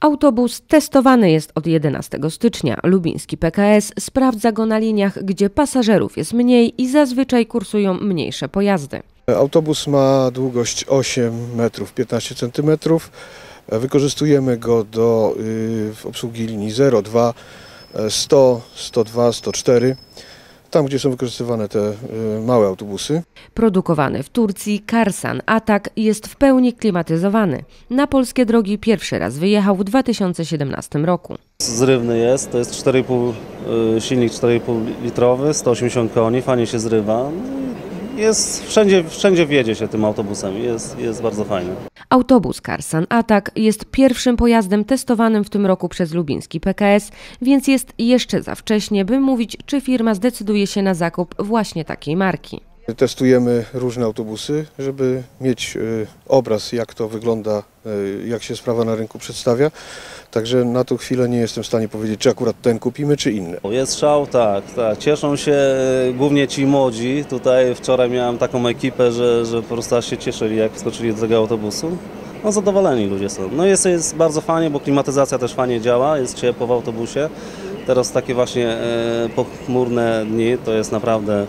Autobus testowany jest od 11 stycznia. Lubiński PKS sprawdza go na liniach, gdzie pasażerów jest mniej i zazwyczaj kursują mniejsze pojazdy. Autobus ma długość 8 metrów 15 centymetrów. Wykorzystujemy go do y, obsługi linii 0, 2, 100, 102, 104. Tam, gdzie są wykorzystywane te y, małe autobusy. Produkowany w Turcji, Karsan Atak jest w pełni klimatyzowany. Na polskie drogi pierwszy raz wyjechał w 2017 roku. Zrywny jest, to jest 4,5 y, silnik 4,5 litrowy, 180 koni, fajnie się zrywa. Jest wszędzie, wszędzie wjedzie się tym autobusem, jest, jest bardzo fajny. Autobus Karsan Atak jest pierwszym pojazdem testowanym w tym roku przez lubiński PKS, więc jest jeszcze za wcześnie, by mówić, czy firma zdecyduje się na zakup właśnie takiej marki. Testujemy różne autobusy, żeby mieć y, obraz, jak to wygląda, y, jak się sprawa na rynku przedstawia. Także na tą chwilę nie jestem w stanie powiedzieć, czy akurat ten kupimy, czy inny. Jest szał, tak, tak. Cieszą się e, głównie ci młodzi. Tutaj wczoraj miałem taką ekipę, że, że po prostu się cieszyli, jak wskoczyli do tego autobusu. No zadowoleni ludzie są. No jest, jest bardzo fajnie, bo klimatyzacja też fajnie działa, jest ciepło w autobusie. Teraz takie właśnie e, pochmurne dni to jest naprawdę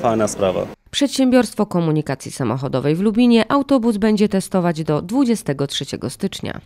fajna sprawa. Przedsiębiorstwo Komunikacji Samochodowej w Lubinie autobus będzie testować do 23 stycznia.